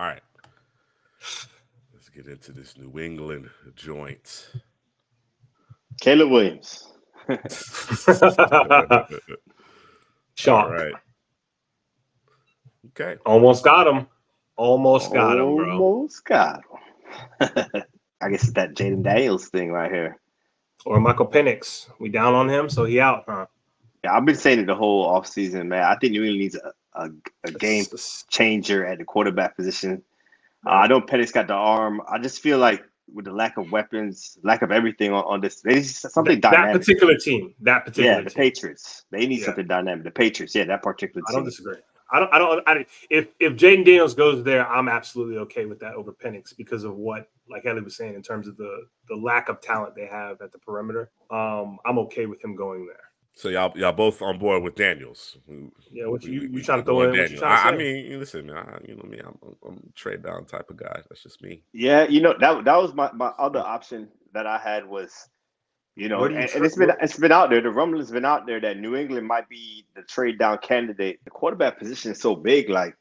All right. Let's get into this New England joint. Caleb Williams. Shock. All right. Okay. Almost got him. Almost got him, bro. Almost got him. I guess it's that Jayden Daniels thing right here. Or Michael Penix. We down on him, so he out, huh? Yeah, I've been saying it the whole offseason, man. I think New England needs a, a, a game changer at the quarterback position. Uh, I know Penix got the arm. I just feel like with the lack of weapons, lack of everything on, on this, they need something that, dynamic. that particular team. That particular yeah, the team. Patriots. They need Yeah. something dynamic. The Patriots, yeah, that particular I team. don't disagree. I don't. I don't. I, if if Jayden Daniels goes there, I'm absolutely okay with that over Penix because of what, like Ellie was saying, in terms of the the lack of talent they have at the perimeter. Um, I'm okay with him going there. So y'all y'all both on board with Daniels. Yeah, what we- you we- you we trying to throw in? What you Daniels. trying to I, I mean, listen, man. I, you know me. I'm, I'm, I'm a trade down type of guy. That's just me. Yeah, you know that that was my, my other option that I had was, you know, you and, tr- and it's been it's been out there. The rumbling's been out there that New England might be the trade down candidate. The quarterback position is so big, like,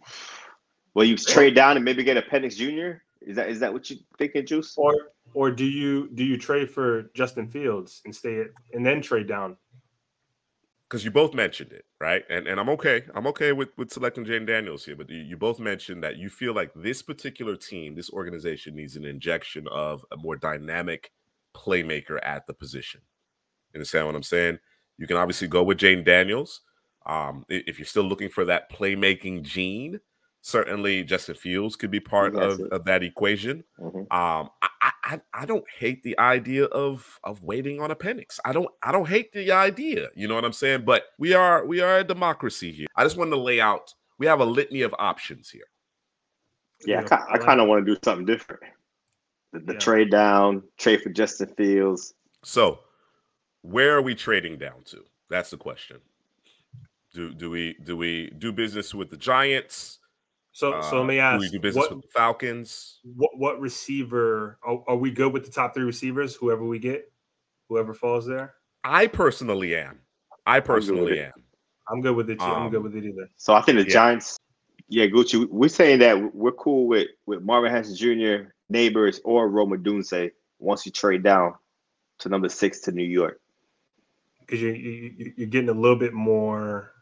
well, you trade down and maybe get a Penix Jr. Is that is that what you thinking, Juice? or or do you do you trade for Justin Fields and stay at, and then trade down? because you both mentioned it, right? And and I'm okay. I'm okay with with selecting Jayden Daniels here, but you, you both mentioned that you feel like this particular team, this organization needs an injection of a more dynamic playmaker at the position. You understand what I'm saying? You can obviously go with Jayden Daniels. Um, if you're still looking for that playmaking gene, certainly Justin Fields could be part of, of that equation. Mhm. Um, I, I I- I don't hate the idea of of waiting on a Penix. I don't I don't hate the idea. You know what I'm saying? But we are we are a democracy here. I just wanted to lay out. We have a litany of options here. Yeah, I, Yeah, I I kind of want to do something different. The, the Yeah. trade down, trade for Justin Fields. So, where are we trading down to? That's the question. Do do we do we do business with the Giants? So so Uh, let me ask, we do business what, with the Falcons? what what receiver are, are we good with the top three receivers? Whoever we get, whoever falls there, I personally am. I personally it. am. I'm good with it. Too. I'm good Um, with it either. So I think the Yeah. Giants, yeah, Gucci, we're saying that we're cool with with Marvin Harrison Jr., Nabers, or Rome Odunze once you trade down to number six to New York. because you, you you're getting a little bit more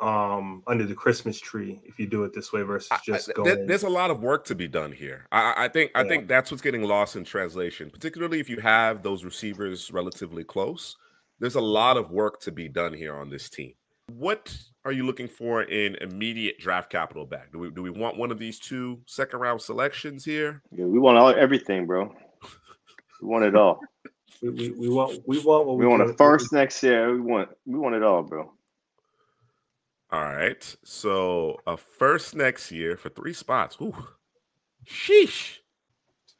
um under the Christmas tree if you do it this way versus just I- going. there- there's a lot of work to be done here. I, I I think I Yeah. think that's what's getting lost in translation, particularly if you have those receivers relatively close. There's a lot of work to be done here on this team. What are you looking for in immediate draft capital back? Do we do we want one of these two second round selections here? Yeah, we want all everything, bro. We want it all. we, we, we want we want what We want can- a first next year. We want we want it all, bro. All right. So a first next year for three spots. Ooh. Sheesh.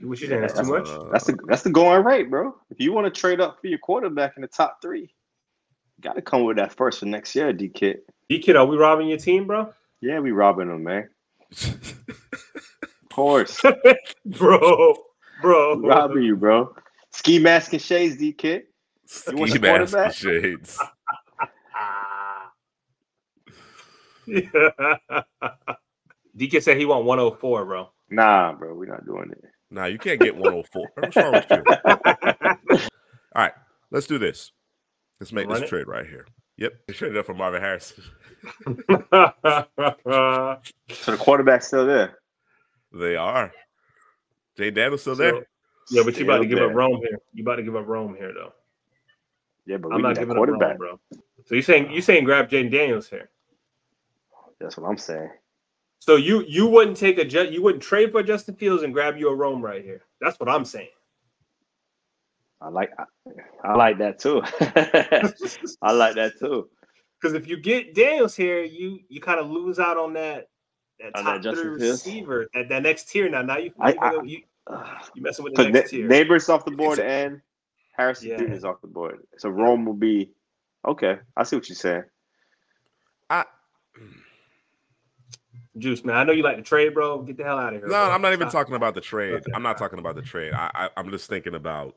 What you saying? That's Yeah, too much. Uh, That's the that's the going rate, bro. If you want to trade up for your quarterback in the top three, you got to come with that first for next year, D Kid. D kid, are we robbing your team, bro? Yeah, we robbing them, man. Of course, bro, bro. We robbing you, bro. Ski mask and shades, D Kid. You want Ski the mask and shades. Ah. Yeah. DK said he want 104, bro. Nah, bro, we're not doing it. Nah, you can't get 104. What's wrong with you? All right, let's do this. Let's make Run this it? trade right here. Yep, trade it up for Marvin Harrison. So the quarterback's still there. They are. Jay Daniels still there. Yeah, but you about to Still give up there. Rome here. You about to give up Rome here, though. Yeah, but I'm need not that giving up Rome, quarterback. bro. So you saying you saying grab Jay Daniels here? That's what I'm saying. So you you wouldn't take a Ju- you wouldn't trade for Justin Fields and grab you a Rome right here. That's what I'm saying. I like I, I like that too. I like that too. Because if you get Daniels here, you you kind of lose out on that that On top that three Justin Fields? receiver, that, that next tier. Now, now you I- you, I- you, Ugh. you messing with the next Na- tier. Nabers off the board and Harrison Yeah. Is off the board. So Rome will be okay. I see what you're saying. I, Juice, man. I know you like the trade, bro. Get the hell out of here. no, bro. I'm not even Stop. talking about the trade. I'm not talking about the trade. I, I, I'm just thinking about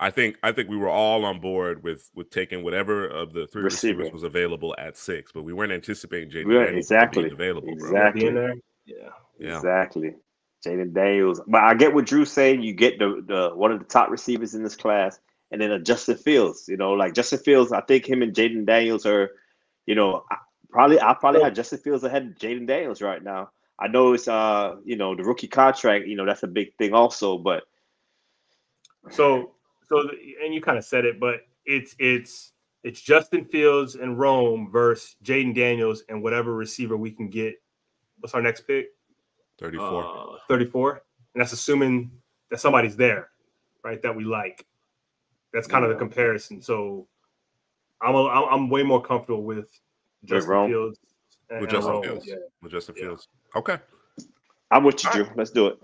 I think I think we were all on board with with taking whatever of the three Receiver. receivers was available at six, but we weren't anticipating Jayden We exactly, being available. Exactly. Be there. Yeah. Yeah. Exactly. Jayden Daniels. But I get what Drew's saying. You get the, the one of the top receivers in this class, and then a Justin Fields. You know, like Justin Fields, I think him and Jayden Daniels are, you know, I- probably I probably have Justin Fields ahead of Jayden Daniels right now. I know it's uh, you know, the rookie contract, you know, that's a big thing also, but So so the- and you kind of said it, but it's it's it's Justin Fields and Rome versus Jayden Daniels and whatever receiver we can get. What's our next pick? 34. Uh, 34. And that's assuming that somebody's there, right? That we like. That's kind of the comparison. So I'm a, I'm I'm way more comfortable with Justin Rome? Fields and, With Justin Rome. Fields. Yeah. with Justin Yeah. Fields. Okay. I'm with you, All Drew. Let's do it.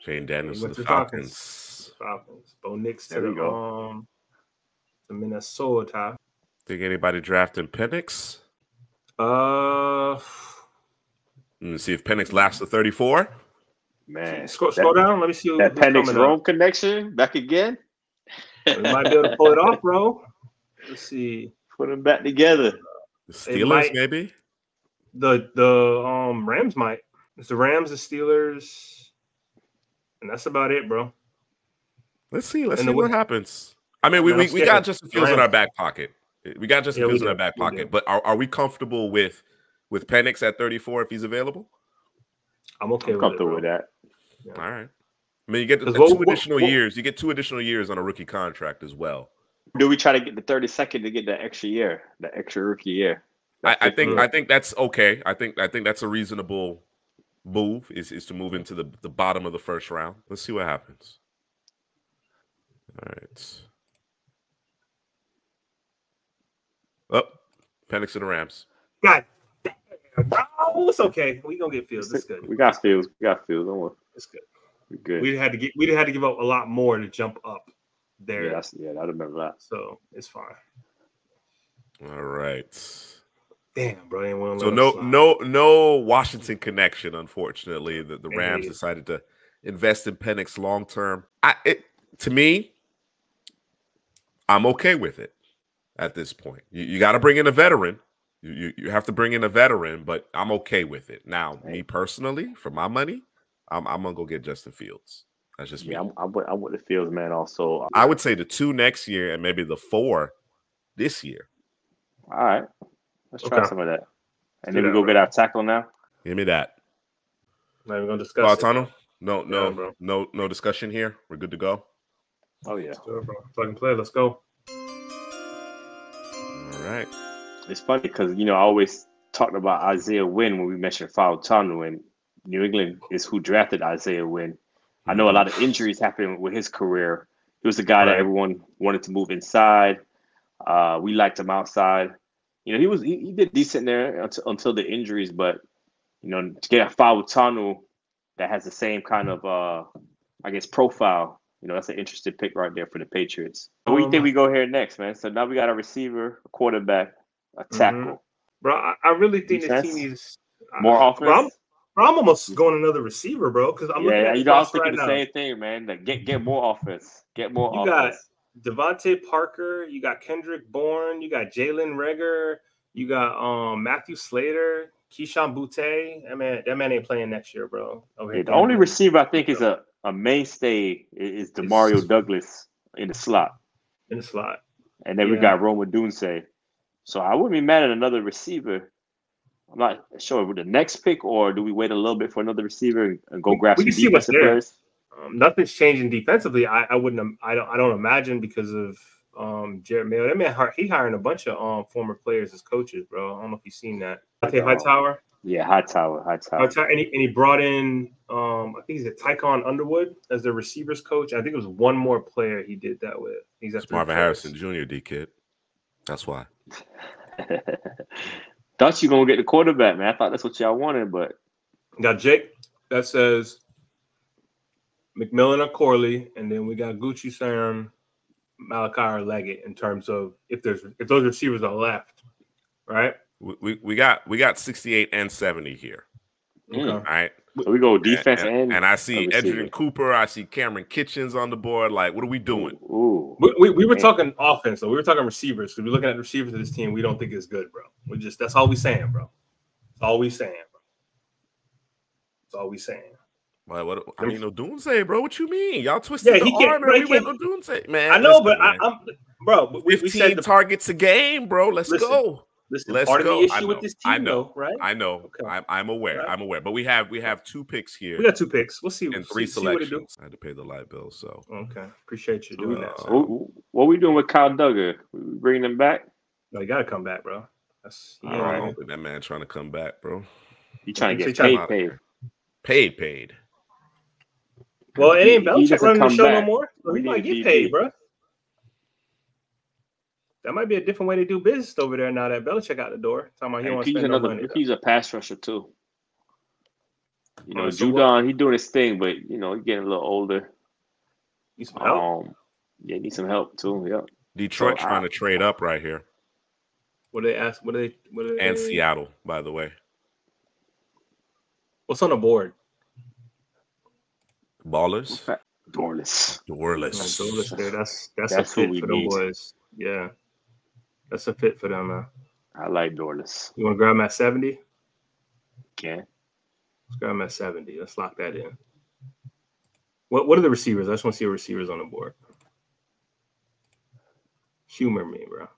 Shane Daniels to With the the Falcons. Falcons. Falcons. Bo Nix to There we the go. um to Minnesota. Think anybody drafting Penix? Uh let's see if Penix lasts to 34. Man. scroll, that, down. Let me see who- that Penix coming up. Rome connection back again. We might be able to pull it off, bro. Let's see. Put them back together. The Steelers, might- maybe? The the um Rams might. It's the Rams, the Steelers, and that's about it, bro. Let's see. Let's And see what way- happens. I mean, we, Man, we, I'm we scared. got Justin Fields in our back pocket. We got Justin Yeah, we Fields in our back pocket. But are, are we comfortable with with Penix at 34 if he's available? I'm okay I'm with comfortable Bro. with that. All right. I mean, you get 'Cause two what- what- additional what- years. You get two additional years on a rookie contract as well. Do we try to get the 32nd to get that extra year, that extra rookie year? I, I fifth think year? I think that's okay. I think I think that's a reasonable move is, is to move into the, the bottom of the first round. Let's see what happens. All right. Oh, Penix to the Rams. God damn, bro. It's okay. We gonna get Fields. It's good. We got Fields. We got Fields. Don't worry. It's good. We're good. We had to get. We had to give up a lot more to jump up there. yeah, that's, yeah, I remember that. So it's fine. All right. Damn, bro. they ain't wanna So no slide. no no Washington connection. Unfortunately, the, the Rams hate it. decided to invest in Penix long term. I it to me, I'm okay with it at this point. You, you got to bring in a veteran. You, you you have to bring in a veteran, but I'm okay with it. Now, me personally, for my money, I'm I'm gonna go get Justin Fields. That's just Yeah, me. I'm, I'm, with, I'm with the Fields, man. Also, I would say the two next year and maybe the four this year. all right. Let's try Okay. some of that. And then we go bro. get our tackle now. Give me that. Not even gonna discuss it. No, no, Yeah, no, no discussion here. We're good to go. Oh yeah, Let's do bro. Plug and play. Let's go. All right. it's funny because you know I always talked about Isaiah Wynn when we mentioned Fautanu, and New England is who drafted Isaiah Wynn. I know a lot of injuries happened with his career. He was the guy that everyone wanted to move inside. Uh, we liked him outside. You know, he was he, he did decent there until, until the injuries, but you know, to get a Fautanu that has the same kind of uh, I guess profile. You know, that's an interesting pick right there for the Patriots. Where do you think we go here next, man? So now we got a receiver, a quarterback, a Mhm. tackle, Bro, I, I really think the Defense? team needs more I, offense. Bro, bro, I'm almost going another receiver, bro. Because I'm looking yeah, at you the know, I was roster thinking right the now. same thing, man. Like, get get more offense, get more You got- offense. DeVante Parker, you got Kendrick Bourne, you got Jalen Reagor, you got um Matthew Slater, Kayshon Boutte. That man, that man ain't playing next year, bro. Over Yeah, the only playing- receiver I think is a, a mainstay i- is Demario It's- Douglas in the slot, in the slot. and then we got Rome Odunze. So I wouldn't be mad at another receiver. I'm not sure with the next pick, or do we wait a little bit for another receiver and, and go grab we some can see what's defensive there. players? Um, nothing's changing defensively. I, I wouldn't. I don't. I don't imagine because of um Jerod Mayo. That man, he hiring a bunch of um former players as coaches, bro. I don't know if you've seen that. Devontae Hightower. Yeah, Hightower, Hightower. Hightower, and he, and he brought in um I think he's a Tycon Underwood as the receivers coach. I think it was one more player he did that with. He's Marvin Harrison Jr. D kid. That's why. Thought you gonna get the quarterback, man. I thought that's what y'all wanted, but Got Jake that says McMillan or Corley, and then we got Gucci Sam, Malachi or Leggett in terms of if there's if those receivers are left, right? We, we, we got we got 68 and 70 here. Mm. All right. So we go defense and, and and, and I see a receiver. Edgerrin Cooper. I see Cameron Kinchens on the board. Like, what are we doing? Ooh, We, we, we were talking offense, though. We were talking receivers. Because we're looking at the receivers of this team. We don't think it's good, bro. We just that's all we saying, bro. That's all we saying, bro. That's all we saying. Like, what? I mean, no Doomsday, bro. What you mean? Y'all twisted Yeah, the he can't- arm bro, he everywhere. No can't- Doomsday, man. I know, listen, but I, man. I'm, bro. but We, we fifteen said the, targets a game, bro. Let's Listen, go. Listen, let's part go. of the issue with this I team, know, though, right? I know. Okay. I'm, I'm aware. Right. I'm aware. But we have we have two picks here we got two picks. We'll see. and three see, see what selections. I had to pay the light bill, so Okay, appreciate you doing that. Uh, sir. what, what we doing with Kyle Dugger? We bringing him back? No, you gotta come back, bro. That's I don't man. know. That man trying to come back, bro. You trying to get trying paid? to- Paid. Paid, paid. Well, it ain't He- he Belichick running the come show no more. So We he might get paid, DB. bro. That might be a different way to do business over there now that Belichick out the door. Talking about he And don't He's spend no another. money. He's a pass rusher too. You know, Oh, so what- Judon, he doing his thing, but you know, he getting a little older. Need some help. Um, yeah, need some help too. Yeah. Detroit So, trying I- to trade up right here, What do they ask? What do they? What do they? and Seattle, by the way. What's on the board? Ballers, Dorlus. Dorlus. So let's that's that's, That's a who fit we for them need. boys. Yeah, that's a fit for them, man. I like Dorlus. You want to grab them at seventy? Okay. Let's grab them at seventy. Let's lock that in. What What are the receivers? I just want to see the receivers on the board. Humor me, bro.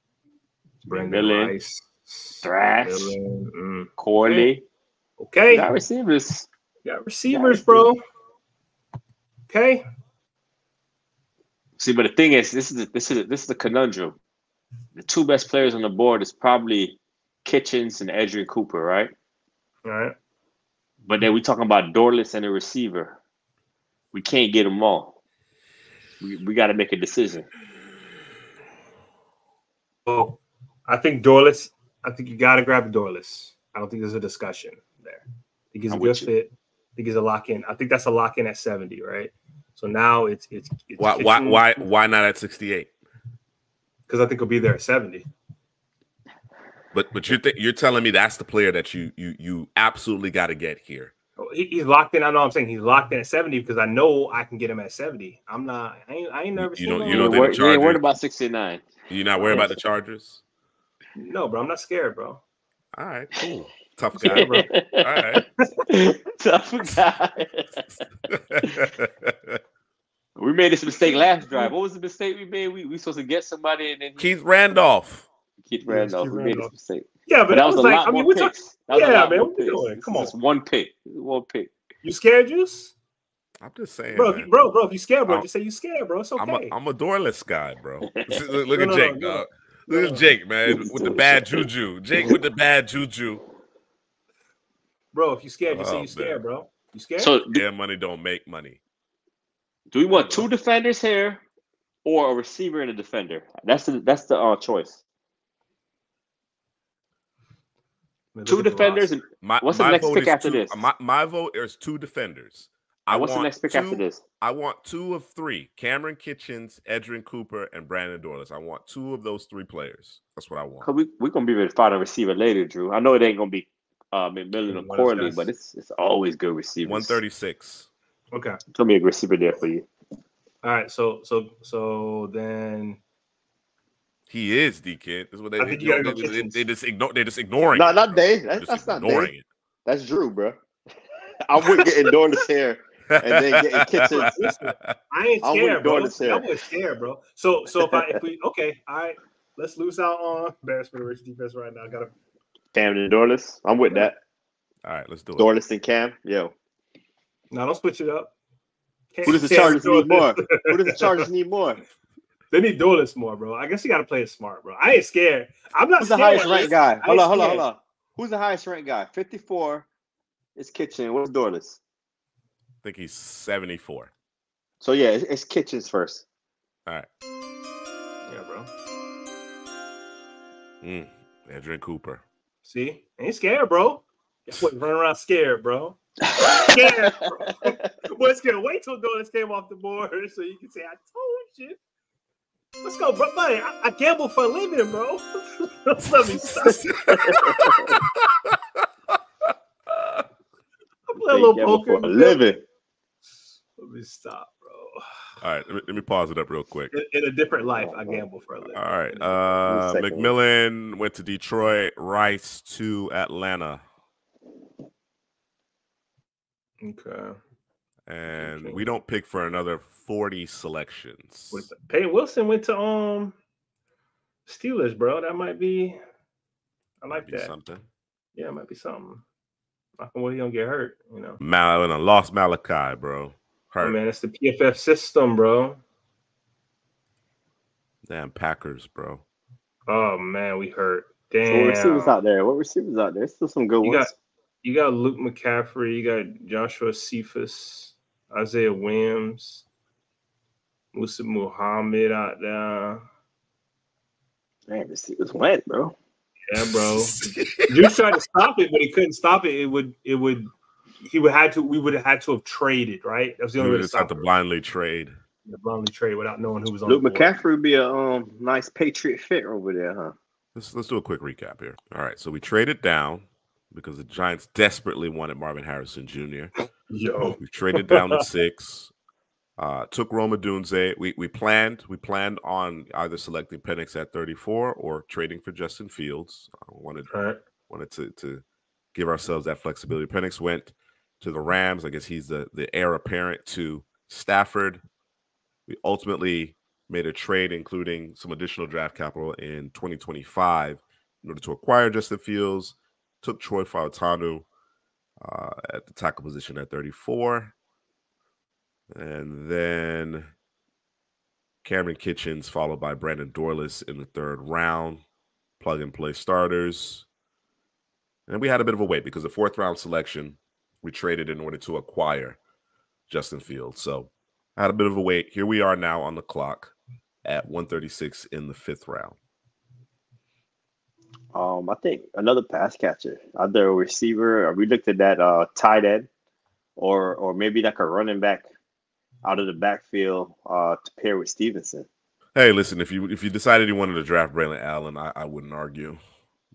Brendan McMillan, Rice, Thrash, McMillan, mm. Corley. Okay, Got receivers. got receivers, bro. Okay, See, but the thing is, this is a, this is a, this is the conundrum. The two best players on the board is probably Kinchens and Edgerrin Cooper, right? all right. But then we're talking about Dorlus and a receiver. We can't get them all. We, we got to make a decision. Well, I think Dorlus. I think you got to grab Dorlus. I don't think there's a discussion there. I think he's a I'm good you. fit. I think he's a lock in. I think that's a lock in at 70, right? So now it's it's, it's Why, why, why, why not at 68? Because I think he'll be there at 70. But but you're th- you're telling me that's the player that you you you absolutely got to get here. Oh, He, he's locked in. I know I'm saying he's locked in at 70 because I know I can get him at 70. I'm not. I ain't, I ain't nervous. you don't- you You don't ain't, think wor- you ain't worried about 69. You're not worried about the Chargers? No, bro. I'm not scared, bro. All right, cool. Tough guy. Bro. All right. Tough guy. we made this mistake last drive. What was the mistake we made? We we supposed to get somebody and then Keith Randolph. Keith Randolph. Keith we made this mistake. Yeah, but, But that was a like, lot I mean, more we talk, picks. That Yeah, man, what we doing? Come on. just one pick. One pick. you scared, Juice? I'm just saying, Bro, man. bro, bro, if you scared, bro, I'm- just say you scared, bro. It's I'm okay. a I'm a Dorlus guy, bro. look look No, at Jake, no, no. dog. No, Look at Jake, man, with the bad juju. Jake with the bad juju. bro, if you scared, just say Oh, you scared, man. bro. You scared? So Yeah, money don't make money. Do we want two defenders here or a receiver and a defender? That's the that's the uh, choice. Man, Two defenders roster. and My, What's the next pick after two- this? My, my vote is two defenders. I what's the want next pick two, after this? I want two of three: Cameron Kinchens, Edgerrin Cooper, and Brandon Dorlus. I want two of those three players. That's what I want. Cause we we're gonna be able to find a receiver later, Drew. I know it ain't gonna be uh, McMillan or Corley, but it's it's always good receivers. One thirty-six. Okay. It's gonna be a receiver there for you. All right. So so so then He is D kid. This is what they, I they, think go they, they, they just ignore they're just ignoring. No, it, not bro. Dave. That's, that's not ignoring Dave. That's Drew, bro. I wouldn't get Dorlus here. it. and then getting Kinchens. Listen, I ain't I scared, bro. go to Sarah. I was scared, bro. So so if I if we okay, all right, let's lose out on embarrassment of rich defense right now. Gotta Cam and Dorlus. I'm with that. All right, let's do it. Dorlus and Cam. Yo. No, don't switch it up. Can't- Who does the can't Chargers need more? Who does the Chargers need more? They need Dorlus more, bro. I guess you gotta play it smart, bro. I ain't scared. I'm not Who's the highest ranked guy? Hold on, hold on, hold on. Who's the highest ranked guy? 54 is Kinchen. What's Dorlus? I think he's seventy-four. So yeah, it's, it's Kinchens first. All right. Yeah, bro. Mm. Edgerrin Cooper. See, ain't scared, bro. Guess what? Running around scared, bro. Scared, bro. Boy, scared. Wait till Dorlus came off the board so you can say, "I told you." Let's go, bro. Buddy, I, I gamble for a living, bro. Let me stop. I play a little little poker. for a living. Let me stop, bro. All right, let me, let me pause it up real quick. In, in a different life, I gamble for a living. All right, uh. McMillan went to Detroit. Rice to Atlanta, okay. and Okay. we don't pick for another forty selections. With Peyton Wilson went to um Steelers, bro. That might be. I Might like be that. something. Yeah, it might be something. Not when he don't get hurt, you know. Mal and I lost Malachi, bro. Oh, man, it's the PFF system, bro. Damn Packers, bro. Oh man, we hurt. So what receivers out there? What receivers out there? Still some good You ones. got you got Luke McCaffrey, you got Joshua Cephus, Isaiah Williams, Musa Muhammad out there. Man, this was wet, bro. Yeah, bro. Juice tried to stop it, but he couldn't stop it. It would it would he would had to we would have had to have traded, right? That was the We only way to just have stop to it. blindly trade. The blindly trade without knowing who was on Luke. McCaffrey would be a um nice Patriot fit over there, huh? Let's let's do a quick recap here. All right, so we traded down because the Giants desperately wanted Marvin Harrison Jr. Yo. We traded down to six. Uh, took Rome Odunze. We we planned we planned on either selecting Penix at 34 or trading for Justin Fields. I wanted All right. wanted to to give ourselves that flexibility. Penix went to the Rams. I guess he's the the heir apparent to Stafford. We ultimately made a trade, including some additional draft capital in 2025, in order to acquire Justin Fields. Took Troy Fautanu uh, at the tackle position at 34, and then Cameron Kinchens, followed by Brandon Dorlus in the third round. Plug and play starters. And we had a bit of a wait because the fourth round selection we traded in order to acquire Justin Fields. So I had a bit of a wait. Here we are now on the clock at 136 in the fifth round. Um, I think another pass catcher, either a receiver, or we looked at that uh tight end, or or maybe like a running back out of the backfield uh to pair with Stevenson. Hey, listen, if you if you decided you wanted to draft Braelon Allen, I, I wouldn't argue.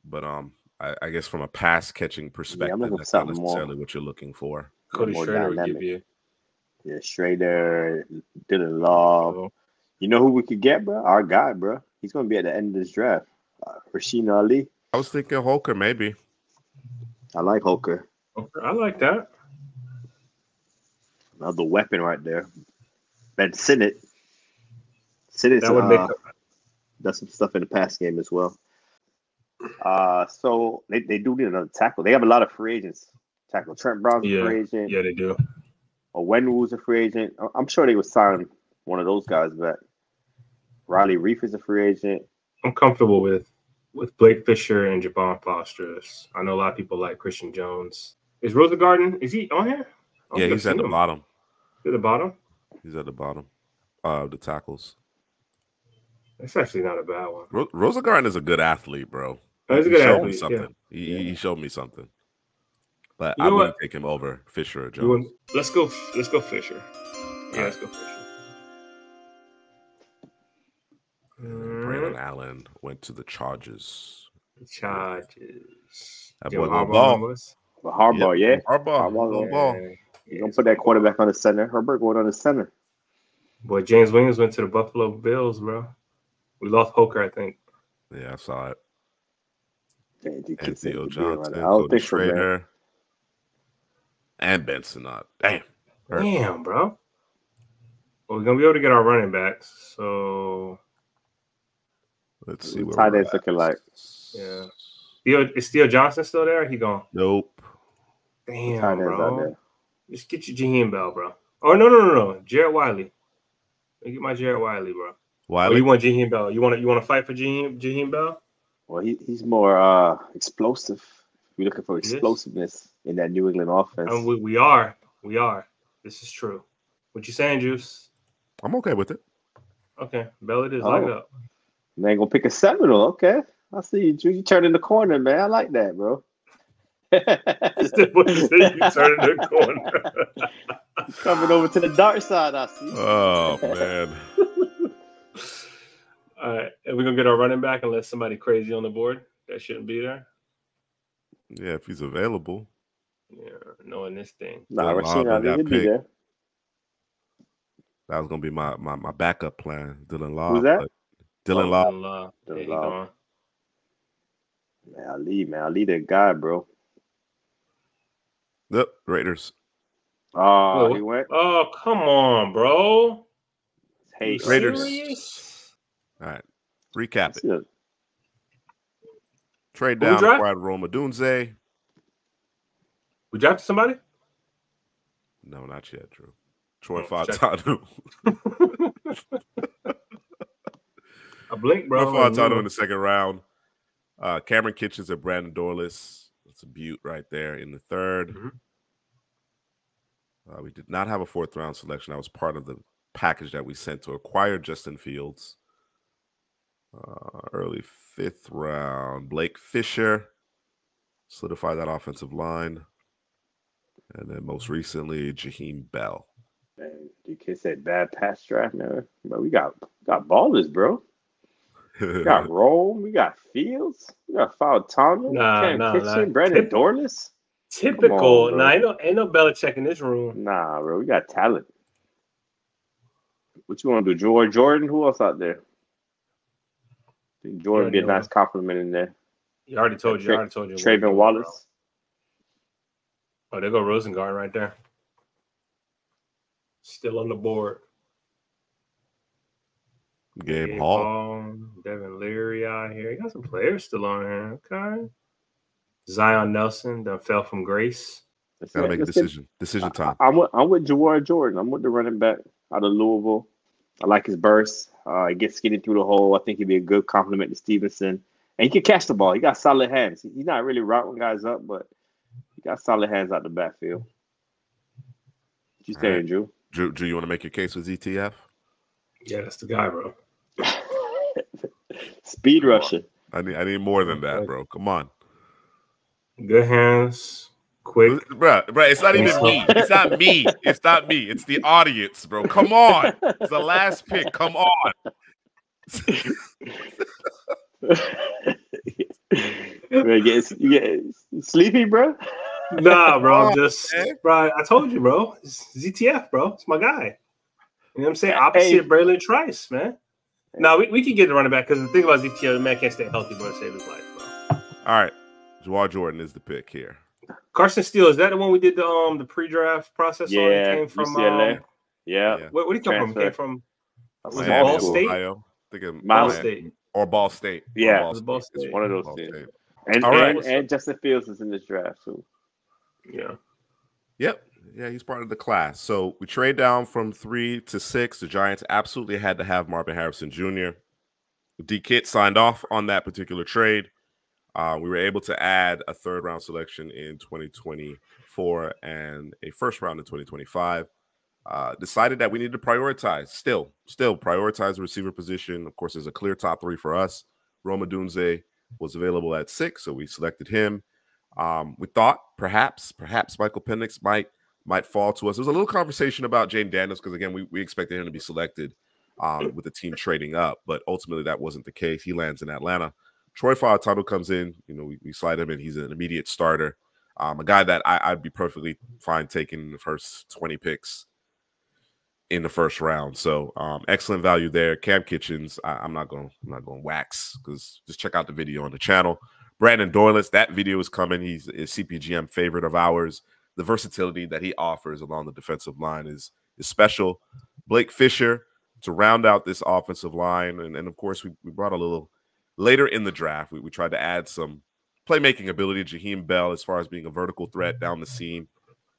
But um I, I guess from a pass catching perspective, looking for that's not something more- necessarily what you're looking for. Cody More Schrader would give you. Yeah, Schrader, Dylan Law. Oh, You know who we could get, bro? Our guy, bro. He's gonna be at the end of this draft. Uh, Rasheen Ali. I was thinking Holker, maybe. I like Holker. I like that. Another weapon right there. Ben Sinnott. Sinnott's That would uh, does some stuff in the pass game as well. Uh, so they, they do need another tackle. They have a lot of free agents. Tackle Trent Brown's Yeah, a free agent. yeah, they do. Or Wenwu's a free agent. I- I'm sure they would sign one of those guys back. Riley Reiff is a free agent. I'm comfortable with with Blake Fisher and Javon Foster's. I know a lot of people like Christian Jones. Is Rosengarten? Is he on here? Yeah, he's I've at the him. bottom. At the bottom. He's at the bottom. Uh the tackles. That's actually not a bad one. Ro- Rosengarten is a good athlete, bro. Oh, he's a He good showed athlete, me yeah. something. He, he showed me something. But You I know wouldn't what? take him over Fisher or Jones. want- let's go. Let's go Fisher. Yeah, All let's go Fisher. And Allen went to the Chargers. Charges. That boy Harbaugh ball. Harbaugh, yeah. Harbaugh, Harbaugh gonna gonna- ball. Yeah, You're gonna put that quarterback on the center. Herbert going on the center. Boy, James Williams went to the Buffalo Bills, bro. We lost Hoker, I think. Yeah, I saw it. Damn, you can Anthony the deal on Johnson, that. I don't Cody think so. Schrader, and Benson. Up. Damn. Hurt. Damn, bro. Well, we're gonna be able to get our running backs. So Let's see The what tight end's looking like. Yeah. Theo, is Theo Johnson still there? He gone. Nope. Damn, Tight bro. there. Just get your Jaheim Bell, bro. Oh no, no, no, no. Jared Wiley. Let me Get my Jared Wiley, bro. Oh, Wiley. you want Jaheim Bell? You want to you want to fight for Jaheim Jaheim Bell? Well, he, he's more uh explosive. We're looking for explosiveness in that New England offense. And we, we are, we are. This is true. What you saying, Juice? I'm okay with it. Okay, Bell it is. Oh. Lock it up. Man, gonna pick a Seminole. Okay, I see you. Drew. You turn in the corner, man. I like that, bro. What you say? You turn in the corner. Coming over to the dark side, I see. Oh man. All right, and we're gonna get our running back unless somebody crazy on the board that shouldn't be there. Yeah, if he's available. Yeah, knowing this thing. Nah, Dylan Rasheen Love Ali got he'll be there. That was gonna be my my, my backup plan. Dylan Law. Who's that? But Dylan Law. Dylan Love. Yeah, Dylan he Love. gone. Man, Ali, man, Ali that guy, bro. Yep, Raiders. Oh, Wait, he went. Oh, come on, bro. Hey, Raiders. serious? All right. Recap it. Yeah. Trade down, draft? acquired Rome Odunze. We drafted somebody? No, not yet, Drew. Troy Oh, check. Fautanu. I blinked, Troy bro. Fautanu in the second round. Uh, Cameron Kinchens and Brandon Dorlus. That's a butte right there in the 3rd Mhm. Uh, we did not have a fourth round selection. That was part of the package that we sent to acquire Justin Fields. Uh, early fifth round, Blake Fisher solidify that offensive line. And then most recently, Jaheim Bell. Man, you can say bad pass draft, man. But we got got ballers, bro. We got Rome, we got Fields, we got Fautanu, Nah, Cam nah, Kinchen, nah. Brandon Tip- Dorlus. Typical. bro. nah, ain't no, ain't no Belichick in this room. Nah, bro, we got talent. What you want to do, George Jordan? Who else out there? I think Jordan be a nice compliment in there. You already told you. I already told you. Traven Wallace. Oh, there go Rosengard right there. Still on the board. Gabe Hall. Devin Leary out here. You got some players still on here. Okay. Zion Nelson done fell from grace. Let's Gotta get- make a let's decision. Decision I, time. am with I'm with Jawhar Jordan. I'm with the running back out of Louisville. I like his burst. Uh, he gets skinny through the hole. I think he'd be a good compliment to Stevenson. And he can catch the ball. He got solid hands. He's not really routing guys up, but he got solid hands out the backfield. What you All saying, right. Drew? Drew, Drew, you want to make your case with ZTF? Yeah, that's the guy, bro. Speed rusher. I need I need more than that, bro. Come on. Good hands, quick. Bro, bro, it's not even me. It's not me. It's not me. It's the audience, bro. Come on. It's the last pick. Come on. you, get, you get sleepy, bro? Nah, bro. I'm just, man. bro. I told you, bro. It's ZTF, bro. It's my guy. You know what I'm saying? Opposite Hey. Bralen Trice, man. Now we, we can get the running back because the thing about ZTF, the man can't stay healthy, but save his life, bro. All right. Jawhar Jordan is the pick here. Carson Steele, is that the one we did the um the pre-draft process on? He Yeah, came from UCLA. um, Yeah. Yeah. where, where did he come from? He came from Was it Ball State? Ohio. I think it- Ball Ball State. Or Ball State. Yeah. Ball It was Ball State. State. One of those Ball things. And, All right. and, and Justin Fields is in this draft, too. Yeah. Yep. Yeah, he's part of the class. So we trade down from three to six. The Giants absolutely had to have Marvin Harrison Jr. D Kit signed off on that particular trade. Uh, we were able to add a third round selection in 2024 and a first round in 2025. Uh, decided that we need to prioritize, still, still prioritize the receiver position. Of course, there's a clear top three for us. Rome Odunze was available at six, so we selected him. Um, we thought perhaps, perhaps Michael Penix might might fall to us. There was a little conversation about Jane Daniels because again, we, we expected him to be selected um, with the team trading up, but ultimately that wasn't the case. He lands in Atlanta. Troy Fautanu comes in. You know, we, we slide him in. He's an immediate starter. Um, a guy that I, I'd be perfectly fine taking the first 20 picks in the first round. So um, excellent value there. Cam Kinchens, I, I'm not going I'm not going to wax because just check out the video on the channel. Brandon Dorlus, that video is coming. He's a CPGM favorite of ours. The versatility that he offers along the defensive line is is special. Blake Fisher to round out this offensive line, and, and of course we, we brought a little later in the draft. We, we tried to add some playmaking ability. Jaheim Bell, as far as being a vertical threat down the seam,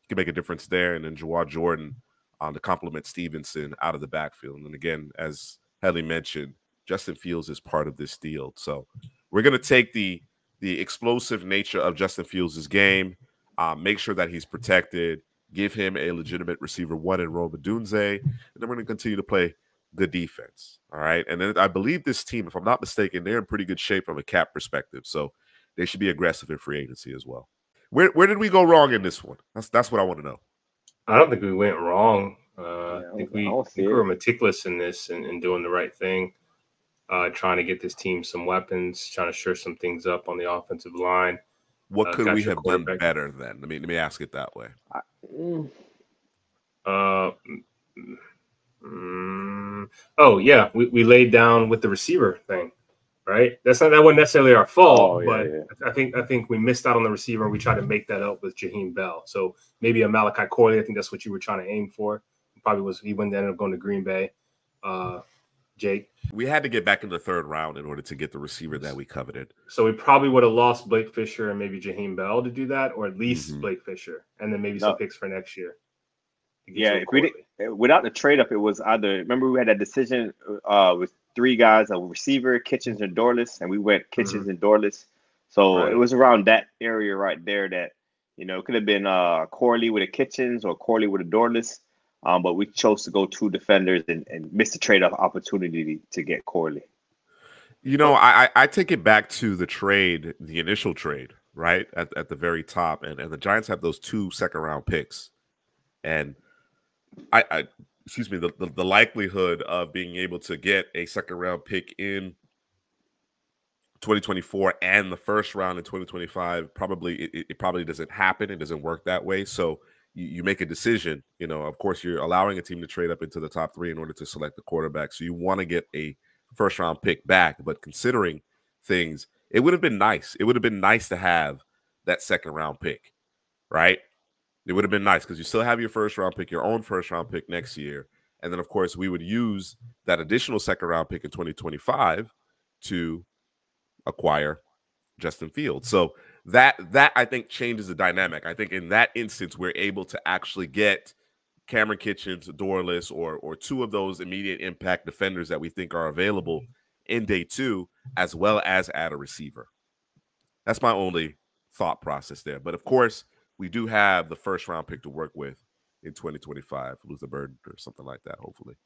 he can make a difference there. And then Jawhar Jordan um, to complement Stevenson out of the backfield. And again, as Headley mentioned, Justin Fields is part of this deal. So we're going to take the the explosive nature of Justin Fields' game, uh, make sure that he's protected, give him a legitimate receiver one in Rome Odunze, and then we're going to continue to play good defense. All right. And then I believe this team, if I'm not mistaken, they're in pretty good shape from a cap perspective. So they should be aggressive in free agency as well. Where where did we go wrong in this one? That's that's what I want to know. I don't think we went wrong. Uh, Yeah, I think we, I think we were meticulous in this and, and doing the right thing, uh, trying to get this team some weapons, trying to shore some things up on the offensive line. What uh, could we have done better then? Let me let me ask it that way. Mm. Uh, mm, oh yeah, we, we laid down with the receiver thing, right? That's not that wasn't necessarily our fault, oh, yeah, but yeah. I think I think we missed out on the receiver and we tried to make that up with Jaheim Bell. So maybe a Malachi Corley. I think that's what you were trying to aim for. Probably was he wouldn't end up going to Green Bay. Uh, Jake. We had to get back in the third round in order to get the receiver that we coveted. So we probably would have lost Blake Fisher and maybe Jaheim Bell to do that, or at least mm-hmm. Blake Fisher, and then maybe some no. picks for next year. Yeah, if we did, eh, without the trade up, it was either. Remember, we had that decision uh, with three guys: a receiver, Kinchens, and Dorlus, and we went Kinchens mm-hmm. and Dorlus. So right. it was around that area right there that you know it could have been uh, Corley with a Kinchens or Corley with a Dorlus. Um, but we chose to go two defenders and, and miss the trade off opportunity to get Corley. You know, I, I take it back to the trade, the initial trade, right? At, at the very top. And, and the Giants have those two second round picks. And I, I excuse me, the, the, the likelihood of being able to get a second round pick in 2024 and the first round in 2025 probably it, it probably doesn't happen. It doesn't work that way. So you, you make a decision. You know, of course, you're allowing a team to trade up into the top three in order to select the quarterback. So you want to get a first round pick back. But considering things, it would have been nice. It would have been nice to have that second round pick, right? It would have been nice because you still have your first round pick, your own first round pick next year. And then, of course, we would use that additional second round pick in 2025 to acquire Justin Fields. So that that I think changes the dynamic. I think in that instance, we're able to actually get Cameron Kinchens, Dorlus, or or two of those immediate impact defenders that we think are available mm-hmm. in day two, as well as add a receiver. That's my only thought process there. But of course, we do have the first round pick to work with in 2025, Luther Burden or something like that, hopefully.